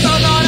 Sono